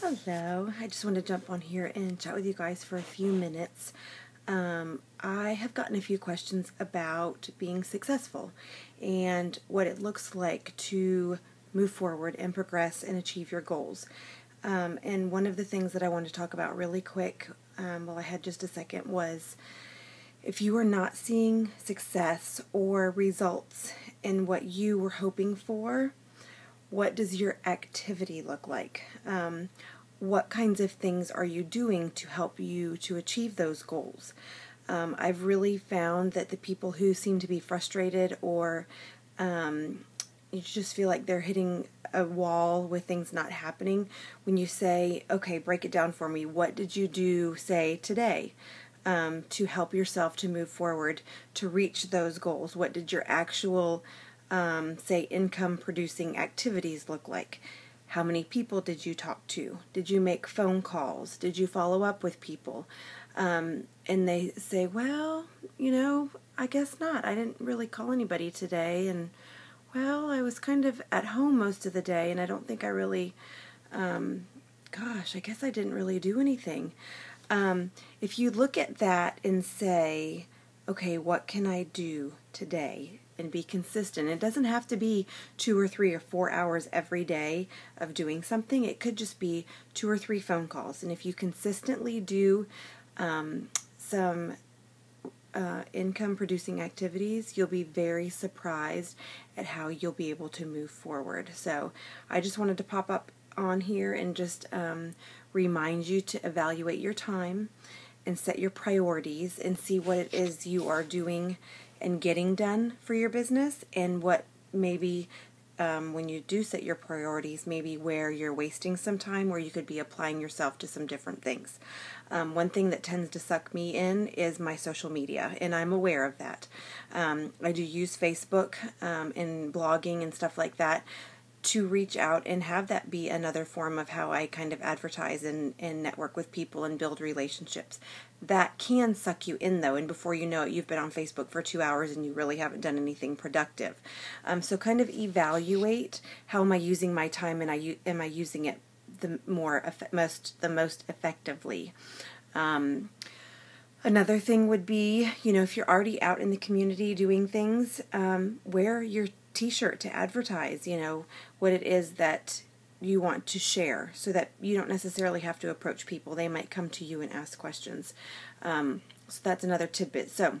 Hello. I just wanted to jump on here and chat with you guys for a few minutes. Um, I have gotten a few questions about being successful and what it looks like to move forward and progress and achieve your goals. Um, and one of the things that I wanted to talk about really quick, um, while I had just a second, was if you are not seeing success or results in what you were hoping for, what does your activity look like? Um, what kinds of things are you doing to help you to achieve those goals? Um, I've really found that the people who seem to be frustrated or um, you just feel like they're hitting a wall with things not happening, when you say, okay, break it down for me, what did you do, say, today? Um, to help yourself to move forward to reach those goals? What did your actual um, say, income producing activities look like? How many people did you talk to? Did you make phone calls? Did you follow up with people? Um, and they say, well, you know, I guess not. I didn't really call anybody today. And, well, I was kind of at home most of the day, and I don't think I really, um, gosh, I guess I didn't really do anything. Um, if you look at that and say, okay, what can I do today and be consistent. It doesn't have to be two or three or four hours every day of doing something. It could just be two or three phone calls. And if you consistently do um, some uh, income producing activities, you'll be very surprised at how you'll be able to move forward. So I just wanted to pop up on here and just um, remind you to evaluate your time and set your priorities and see what it is you are doing and getting done for your business and what maybe um, when you do set your priorities, maybe where you're wasting some time, where you could be applying yourself to some different things. Um, one thing that tends to suck me in is my social media, and I'm aware of that. Um, I do use Facebook um, and blogging and stuff like that to reach out and have that be another form of how I kind of advertise and, and network with people and build relationships. That can suck you in though, and before you know it, you've been on Facebook for two hours and you really haven't done anything productive. Um, so, kind of evaluate how am I using my time and I am I using it the more most the most effectively. Um, Another thing would be, you know, if you're already out in the community doing things, um, wear your t-shirt to advertise you know what it is that you want to share so that you don't necessarily have to approach people. They might come to you and ask questions. Um, so that's another tidbit. So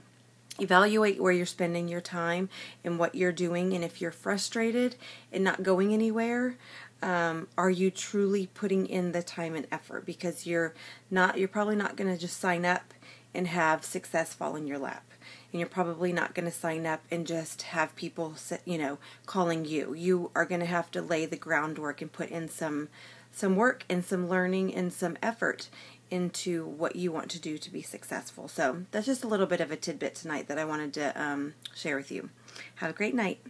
evaluate where you're spending your time and what you're doing and if you're frustrated and not going anywhere um, are you truly putting in the time and effort? Because you're not you're probably not going to just sign up and have success fall in your lap and you're probably not going to sign up and just have people, you know, calling you. You are going to have to lay the groundwork and put in some some work and some learning and some effort into what you want to do to be successful. So that's just a little bit of a tidbit tonight that I wanted to um, share with you. Have a great night.